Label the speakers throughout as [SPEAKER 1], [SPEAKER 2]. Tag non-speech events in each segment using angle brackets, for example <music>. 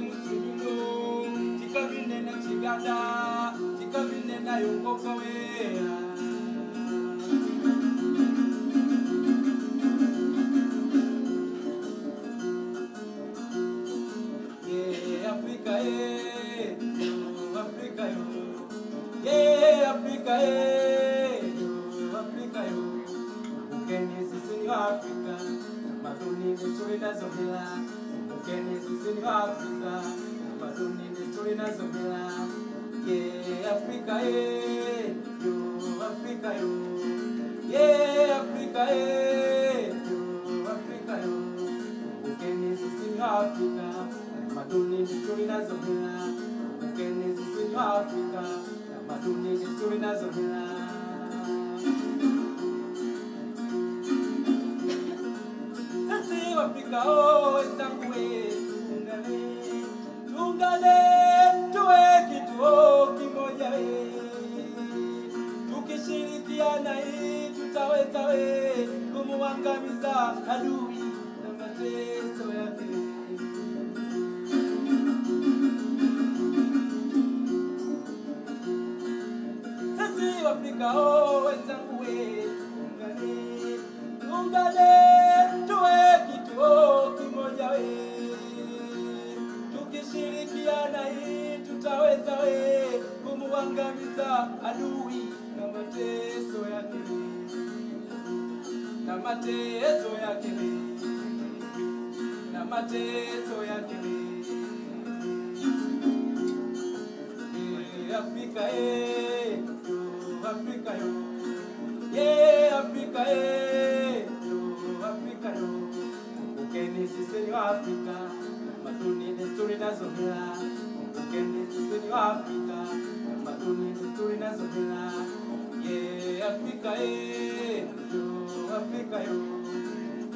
[SPEAKER 1] musundulo tikavine na wea Yeah, Africa, yeah, Africa. Yeah, Africa, yeah, desturi nazo mila. Yeah, Africa, yeah, yo, Africa, yo. Yeah, Africa, yeah, yo, Africa, yo. Ukeni sisi Afrika, tamaduni desturi nazo mila. Ukeni sisi Afrika, tamaduni desturi nazo mila. <laughs> Sisi Waafrika oh, wenzangu we, tuungane, tuungane, tuwe Tukishirikiana hii tutaweza we kumuangamiza adui na mateso yake. Sisi Afrika oh, wenzangu we, tuungane, tuungane, tuwe kituo kimoja we. Tukishirikiana hii tutaweza we kumuangamiza adui mateso yake na mateso yake na mateso yake. Eh, Afrika eh, yo, Afrika yo. Yeah, Afrika eh, yo, Afrika yo. Kumbukeni sisi ni Afrika, tamaduni desturi nazo mila. Kumbukeni sisi ni Afrika, tamaduni desturi nazo Afrika eh, yo.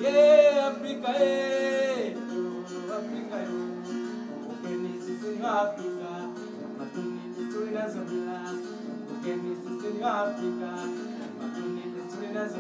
[SPEAKER 1] Yeah, Afrika eh, yo, Afrika yo. Kumbukeni sisi ni wa Afrika, tamaduni desturi nazo